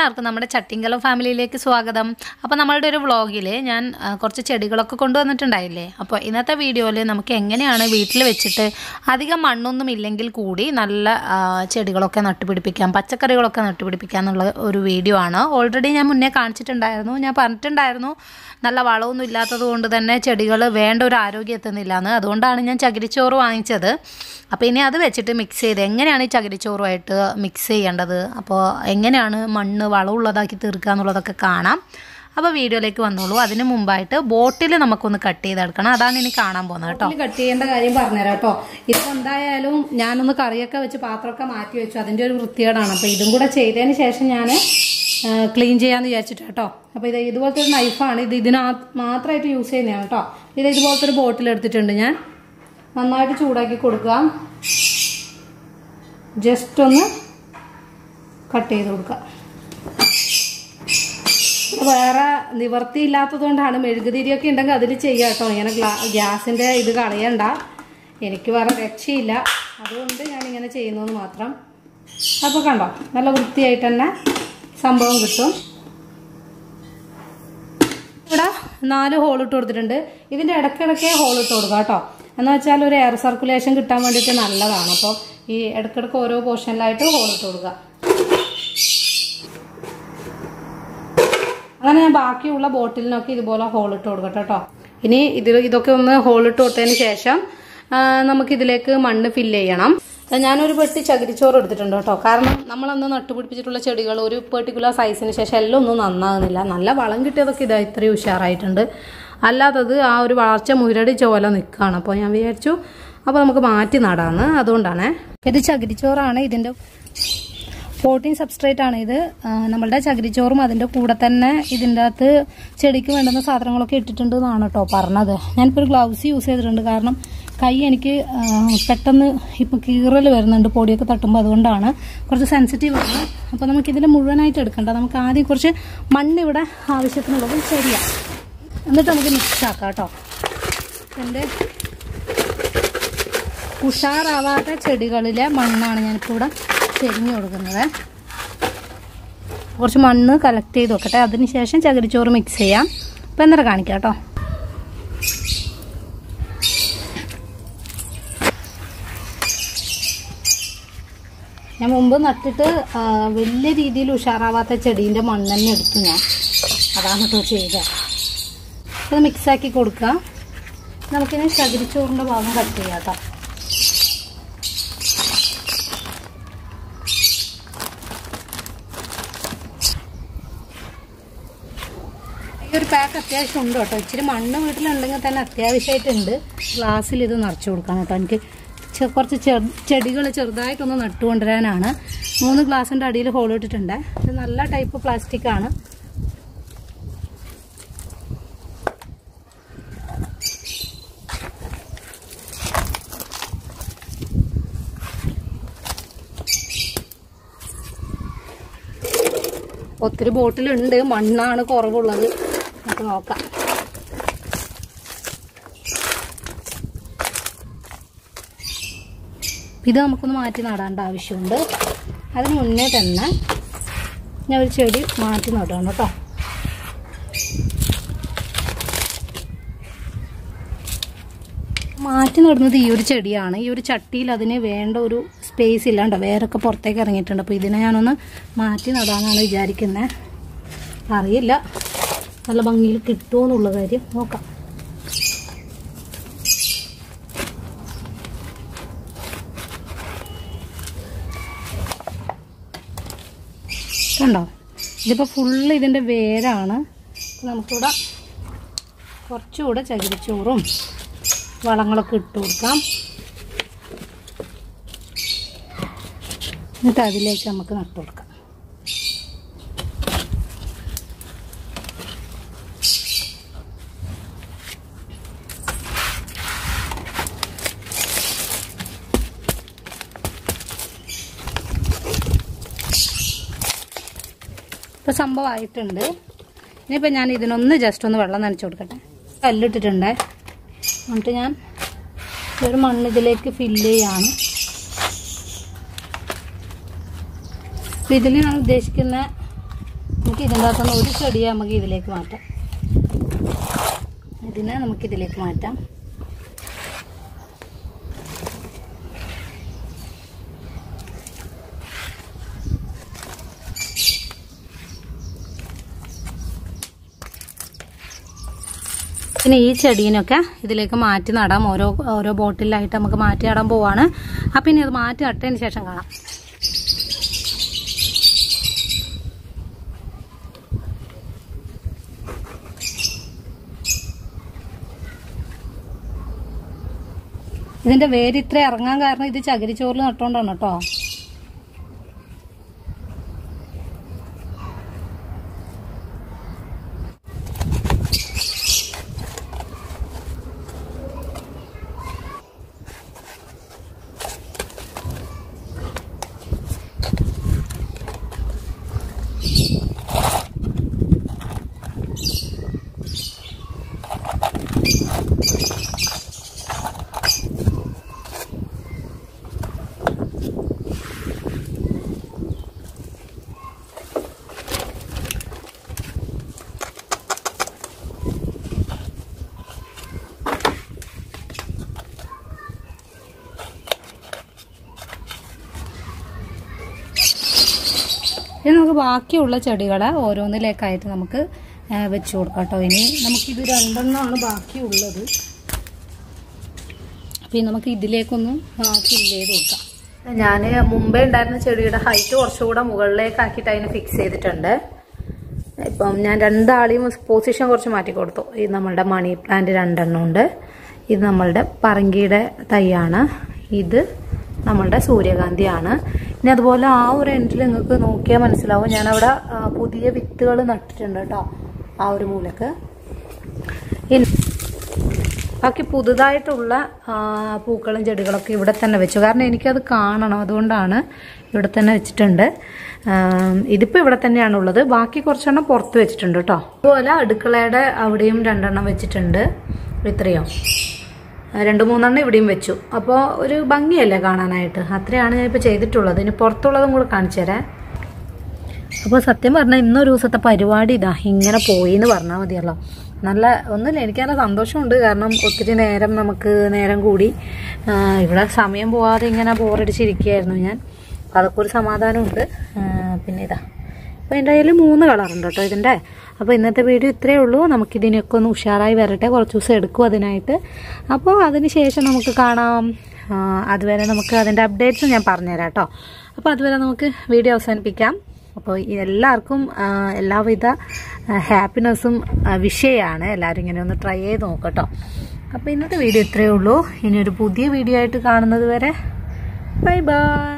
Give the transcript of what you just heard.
എല്ലാവർക്കും നമ്മുടെ ചട്ടിങ്കലം ഫാമിലിയിലേക്ക് സ്വാഗതം. അപ്പോൾ നമ്മളുടെ ഒരു വ്ളോഗിൽ ഞാൻ കുറച്ച് ചെടികളൊക്കെ കൊണ്ടുവന്നിട്ടുണ്ടായില്ലേ? അപ്പോൾ ഇന്നത്തെ വീഡിയോയിൽ നമുക്ക് എങ്ങനെയാണ് വീട്ടിൽ വെച്ചിട്ട് അധികം മണ്ണൊന്നും ഇല്ലെങ്കിൽ കൂടി നല്ല ചെടികളൊക്കെ നട്ടുപിടിപ്പിക്കാം പച്ചക്കറികളൊക്കെ നട്ടുപിടിപ്പിക്കാം എന്നുള്ള ഒരു വീഡിയോ ആണ്. ഓൾറെഡി ഞാൻ മുന്നേ കാണിച്ചിട്ടുണ്ടായിരുന്നു. ഞാൻ പറഞ്ഞിട്ടുണ്ടായിരുന്നു നല്ല വളമൊന്നും ഇല്ലാത്തത് കൊണ്ട് തന്നെ ചെടികൾ വേണ്ട ഒരു ആരോഗ്യം എത്തുന്നില്ല എന്ന് അതുകൊണ്ടാണ് ഞാൻ ചകിരിച്ചോറ് വാങ്ങിച്ചത്. അപ്പോൾ ഇനി അത് വെച്ചിട്ട് മിക്സ് ചെയ്ത് എങ്ങനെയാണ് ഈ ചകിരിച്ചോറുമായിട്ട് മിക്സ് ചെയ്യേണ്ടത്? അപ്പോൾ എങ്ങനെയാണ് മണ്ണ് വളമുള്ളതാക്കി തീർക്കുക എന്നുള്ളതൊക്കെ കാണാം. അപ്പോൾ വീഡിയോയിലേക്ക് വന്നോളൂ. അതിന് മുമ്പായിട്ട് ബോട്ടിൽ നമുക്കൊന്ന് കട്ട് ചെയ്തെടുക്കണം. അതാണ് ഇനി കാണാൻ പോകുന്നത് കേട്ടോ. കട്ട് ചെയ്യേണ്ട കാര്യം പറഞ്ഞുതരാം കേട്ടോ. ഇപ്പം എന്തായാലും ഞാനൊന്ന് കറിയൊക്കെ വെച്ച് പാത്രമൊക്കെ മാറ്റി വെച്ചു. അതിന്റെ ഒരു വൃത്തികേടാണ്. അപ്പോൾ ഇതും കൂടെ ചെയ്തതിന് ശേഷം ഞാൻ ക്ലീൻ ചെയ്യാമെന്ന് വിചാരിച്ചിട്ട് കേട്ടോ. അപ്പോൾ ഇത് ഇതുപോലത്തെ ഒരു നൈഫാണ് ഇത് ഇതിന് മാത്രമായിട്ട് യൂസ് ചെയ്യുന്നതാണ് കേട്ടോ. ഇത് ഇതുപോലത്തെ ഒരു ബോട്ടിൽ എടുത്തിട്ടുണ്ട് ഞാൻ. നന്നായിട്ട് ചൂടാക്കി കൊടുക്കുക. ജസ്റ്റ് ഒന്ന് കട്ട് ചെയ്ത് കൊടുക്കുക. വേറെ നിവർത്തി ഇല്ലാത്തത് കൊണ്ടാണ് മെഴുകുതിരിയൊക്കെ ഉണ്ടെങ്കിൽ അതിൽ ചെയ്യാം കേട്ടോ. ഇങ്ങനെ ഗ്ലാ ഗ്യാസിന്റെ ഇത് കളയണ്ട. എനിക്ക് വേറെ രക്ഷയില്ല. അതുകൊണ്ട് ഞാൻ ഇങ്ങനെ ചെയ്യുന്നത് മാത്രം. അപ്പോൾ കണ്ടോ നല്ല വൃത്തിയായിട്ട് തന്നെ സംഭവം കിട്ടും. ഇവിടെ നാല് ഹോൾ ഇട്ട് കൊടുത്തിട്ടുണ്ട്. ഇതിന്റെ ഇടയ്ക്കിടയ്ക്ക് ഹോൾ ഇട്ട് കൊടുക്കുക കേട്ടോ. എന്ന് വെച്ചാൽ ഒരു എയർ സർക്കുലേഷൻ കിട്ടാൻ വേണ്ടിയിട്ട് നല്ലതാണ്. അപ്പോൾ ഈ ഇടയ്ക്കിടയ്ക്ക് ഓരോ പോർഷനിലായിട്ട് ഹോൾ ഇട്ട് കൊടുക്കുക അങ്ങനെ ഞാൻ ബാക്കിയുള്ള ബോട്ടിലിനൊക്കെ ഇതുപോലെ ഹോൾ ഇട്ട് കൊടുക്കട്ടെ കേട്ടോ. ഇനി ഇതിൽ ഇതൊക്കെ ഒന്ന് ഹോൾ ഇട്ട് കൊടുത്തതിന് ശേഷം നമുക്ക് ഇതിലേക്ക് മണ്ണ് ഫില്ല് ചെയ്യണം. ഞാനൊരു പെട്ടി ചകിരിച്ചോറ് എടുത്തിട്ടുണ്ട് കേട്ടോ. കാരണം നമ്മളന്ന് നട്ടുപിടിപ്പിച്ചിട്ടുള്ള ചെടികൾ ഒരു പെർട്ടിക്കുലർ സൈസിന് ശേഷം എല്ലാം ഒന്നും നന്നാകുന്നില്ല. നല്ല വളം കിട്ടിയതൊക്കെ ഇതാ ഇത്രയും ഉഷാറായിട്ടുണ്ട്. അല്ലാത്തത് ആ ഒരു വളർച്ച മുരടി പോലെ നിൽക്കുകയാണ് അപ്പോൾ ഞാൻ വിചാരിച്ചു അപ്പോൾ നമുക്ക് മാറ്റി നടാന്ന്. അതുകൊണ്ടാണ്. ഇത് ചകിരിച്ചോറാണ്. ഇതിന്റെ പ്രോട്ടീൻ സബ്സ്ട്രേറ്റ് ആണ് ഇത്. നമ്മളുടെ ചകിരിച്ചോറും അതിന്റെ കൂടെ തന്നെ ഇതിന്റെ അകത്ത് ചെടിക്ക് വേണ്ടുന്ന സാധനങ്ങളൊക്കെ ഇട്ടിട്ടുണ്ട് എന്നാണ് കേട്ടോ പറഞ്ഞത്. ഞാനിപ്പോൾ ഒരു ഗ്ലൗസ് യൂസ് ചെയ്തിട്ടുണ്ട്. കാരണം കൈ എനിക്ക് പെട്ടെന്ന് ഇപ്പൊ കീറൽ വരുന്നുണ്ട് പൊടിയൊക്കെ തട്ടുമ്പോൾ അതുകൊണ്ടാണ്. കുറച്ച് സെൻസിറ്റീവ് ആണ്. അപ്പോൾ നമുക്കിതിൽ മുഴുവനായിട്ട് എടുക്കണ്ട. നമുക്ക് ആദ്യം കുറച്ച് മണ്ണ് ഇവിടെ ആവശ്യത്തിനുള്ളത് ശരിയാ. എന്നിട്ട് നമുക്ക് മിക്സ് ആക്കാം കേട്ടോ. എന്റെ ഉഷാറാവാത്ത ചെടികളിലെ മണ്ണാണ് ഞാനിപ്പോൾ ഇവിടെ ചെരിഞ്ഞു കൊടുക്കുന്നത്. കുറച്ച് മണ്ണ് കളക്ട് ചെയ്ത് വെക്കട്ടെ. അതിന് ശേഷം ചകിരിച്ചോറ് മിക്സ് ചെയ്യാം. അപ്പം എന്നിട്ട് കാണിക്കാം കേട്ടോ. ഞാൻ മുമ്പ് നട്ടിട്ട് വലിയ രീതിയിൽ ഉഷാറാവാത്ത ചെടീന്റെ മണ്ണ് തന്നെ എടുത്തു ഞാൻ. അതാണ് കേട്ടോ ചെയ്തത്. അത് മിക്സാക്കി കൊടുക്കുക നമുക്കിനി ചകിരിച്ചോറിന്റെ ഭാഗം കട്ട് ചെയ്യാം കേട്ടോ ഈ ഒരു പാക്ക് അത്യാവശ്യം ഉണ്ട് കേട്ടോ. ഇച്ചിരി മണ്ണ് വീട്ടിലുണ്ടെങ്കിൽ തന്നെ അത്യാവശ്യമായിട്ടുണ്ട്. ഗ്ലാസ്സിൽ ഇത് നിറച്ചു കൊടുക്കാൻ കേട്ടോ. എനിക്ക് കുറച്ച് ചെടികൾ ചെറുതായിട്ടൊന്ന് നട്ടുകൊണ്ടുവരാനാണ്. മൂന്ന് ഗ്ലാസിന്റെ അടിയിൽ ഹോൾ ഇട്ടിട്ടുണ്ട്. ഇത് നല്ല ടൈപ്പ് പ്ലാസ്റ്റിക് ആണ്. ഒത്തിരി ബോട്ടിലുണ്ട് മണ്ണാണ് കുറവുള്ളത്. നമുക്ക് നോക്കാം. ഇത് നമുക്കൊന്ന് മാറ്റി നടാണ്ട ആവശ്യമുണ്ട്. അതിന് മുന്നേ തന്നെ ഞാൻ ഒരു ചെടി മാറ്റി നടണം കേട്ടോ. മാറ്റി നടുന്നത് ഈ ഒരു ചെടിയാണ്. ഈ ഒരു ചട്ടിയിൽ അതിന് വേണ്ട ഒരു സ്പേസ് ഇല്ലാണ്ടോ വേരൊക്കെ പുറത്തേക്ക് ഇറങ്ങിയിട്ടുണ്ട്. അപ്പോൾ ഇതിനെ ഞാനൊന്ന് മാറ്റി നടാനാണ് വിചാരിക്കുന്നത് അറിയില്ല. നല്ല ഭംഗിയിൽ കിട്ടുമോ എന്നുള്ള കാര്യം നോക്കാം. കണ്ടോ? ഇതിപ്പോൾ ഫുള്ള് ഇതിന്റെ വേരാണ്. നമുക്കിവിടെ കുറച്ചുകൂടെ ചകിരിച്ചോറും വളങ്ങളൊക്കെ ഇട്ട് കൊടുക്കാം. എന്നിട്ട് അതിലേക്ക് നമുക്ക് നട്ടു കൊടുക്കാം. ഇപ്പോൾ സംഭവമായിട്ടുണ്ട് ഇനിയിപ്പോൾ ഞാൻ ഇതിനൊന്ന് ജസ്റ്റ് ഒന്ന് വെള്ളം നനച്ച് കൊടുക്കട്ടെ. കല്ലിട്ടിട്ടുണ്ടേ. എന്നിട്ട് ഞാൻ ഒരു മണ്ണ് ഇതിലേക്ക് ഫില്ല് ചെയ്യാണ്. അപ്പം ഇതിൽ ഞാൻ ഉദ്ദേശിക്കുന്ന നമുക്ക് ഇതിന്റെ അകത്തുനിന്ന് ഒരു ചെടിയെ നമുക്ക് ഇതിലേക്ക് മാറ്റാം. ഇതിനെ നമുക്കിതിലേക്ക് മാറ്റാം. പിന്നെ ഈ ചെടീനൊക്കെ ഇതിലേക്ക് മാറ്റി നടാം. ഓരോ ഓരോ ബോട്ടിലായിട്ട് നമുക്ക് മാറ്റി നടാൻ പോവാണ്. അപ്പം ഇനി അത് മാറ്റി നട്ടതിന് ശേഷം കാണാം. ഇതിന്റെ വേര് ഇത്ര ഇറങ്ങാൻ കാരണം ഇത് ചകിരിച്ചോറിൽ നട്ടോണ്ടാണ് കേട്ടോ. ഇനി നമുക്ക് ബാക്കിയുള്ള ചെടികളെ ഓരോന്നിലേക്കായിട്ട് നമുക്ക് വെച്ചു കൊടുക്കാം കേട്ടോ. ഇനി നമുക്കിത് രണ്ടെണ്ണമാണ് ബാക്കിയുള്ളത്. അപ്പം നമുക്ക് ഇതിലേക്കൊന്ന് ഫില്ല് ചെയ്ത് കൊടുക്കാം. ഞാൻ മുമ്പേ ഉണ്ടായിരുന്ന ചെടിയുടെ ഹൈറ്റ് കുറച്ചുകൂടെ മുകളിലേക്ക് ആക്കിയിട്ട് അതിന് ഫിക്സ് ചെയ്തിട്ടുണ്ട്. ഇപ്പം ഞാൻ രണ്ടാളെയും പൊസിഷൻ കുറച്ച് മാറ്റി കൊടുത്തു. ഇത് നമ്മളുടെ മണി പ്ലാന്റ് രണ്ടെണ്ണം ഉണ്ട്. ഇത് നമ്മളുടെ പറങ്കിയുടെ തൈയാണ്. ഇത് നമ്മളുടെ സൂര്യകാന്തിയാണ്. ഇനി അതുപോലെ ആ ഒരു എൻഡിൽ നിങ്ങൾക്ക് നോക്കിയാൽ മനസ്സിലാവും. ഞാനവിടെ പുതിയ വിത്തുകൾ നട്ടിട്ടുണ്ട് കേട്ടോ ആ ഒരു മൂലക്ക്. ബാക്കി പുതുതായിട്ടുള്ള പൂക്കളും ചെടികളൊക്കെ ഇവിടെ തന്നെ വെച്ചു. കാരണം എനിക്കത് കാണണം അതുകൊണ്ടാണ് ഇവിടെ തന്നെ വെച്ചിട്ടുണ്ട്. ഇതിപ്പോൾ ഇവിടെ തന്നെയാണ് ഉള്ളത്. ബാക്കി കുറച്ചെണ്ണം പുറത്ത് വെച്ചിട്ടുണ്ട് കേട്ടോ. അതുപോലെ അടുക്കളയുടെ അവിടെയും രണ്ടെണ്ണം വെച്ചിട്ടുണ്ട്. ഇത്രയോ. രണ്ട് മൂന്നെണ്ണം ഇവിടെയും വെച്ചു. അപ്പോൾ ഒരു ഭംഗിയല്ലേ കാണാനായിട്ട്? അത്രയാണ് ഞാനിപ്പോൾ ചെയ്തിട്ടുള്ളത്. ഇനി പുറത്തുള്ളതും കൂടെ കാണിച്ചു തരാം. അപ്പോൾ സത്യം പറഞ്ഞാൽ ഇന്നൊരു ദിവസത്തെ പരിപാടി ഇതാ. ഇങ്ങനെ പോയി എന്ന് പറഞ്ഞാൽ മതിയല്ലോ. നല്ല ഒന്നുമില്ല എനിക്ക് നല്ല സന്തോഷമുണ്ട്. കാരണം ഒത്തിരി നേരം നമുക്ക് നേരം കൂടി ഇവിടെ സമയം പോവാതെ ഇങ്ങനെ ബോറടിച്ചിരിക്കുകയായിരുന്നു ഞാൻ. അതൊക്കെ ഒരു സമാധാനമുണ്ട്. പിന്നെ ഇതാ. അപ്പോൾ എന്റെ കയ്യിൽ മൂന്ന് കളറുണ്ട് കേട്ടോ ഇതിന്റെ അപ്പോൾ ഇന്നത്തെ വീഡിയോ ഇത്രയേ ഉള്ളൂ. നമുക്കിതിനൊക്കെ ഒന്ന് ഉഷാറായി വരട്ടെ. കുറച്ച് ദിവസം എടുക്കും അതിനായിട്ട്. അപ്പോൾ അതിന് ശേഷം നമുക്ക് കാണാം. അതുവരെ നമുക്ക് അതിന്റെ അപ്ഡേറ്റ്സ് ഞാൻ പറഞ്ഞുതരാം കേട്ടോ. അപ്പോൾ അതുവരെ നമുക്ക് വീഡിയോ അവസാനിപ്പിക്കാം. അപ്പോൾ എല്ലാവർക്കും എല്ലാവിധ ഹാപ്പിനെസ്സും വിഷയമാണ് എല്ലാവരും ഇങ്ങനെ ഒന്ന് ട്രൈ ചെയ്ത് നോക്കാം കേട്ടോ. അപ്പോൾ ഇന്നത്തെ വീഡിയോ ഇത്രയേ ഉള്ളൂ. ഇനി ഒരു പുതിയ വീഡിയോ ആയിട്ട് കാണുന്നത് വരെ. Bye bye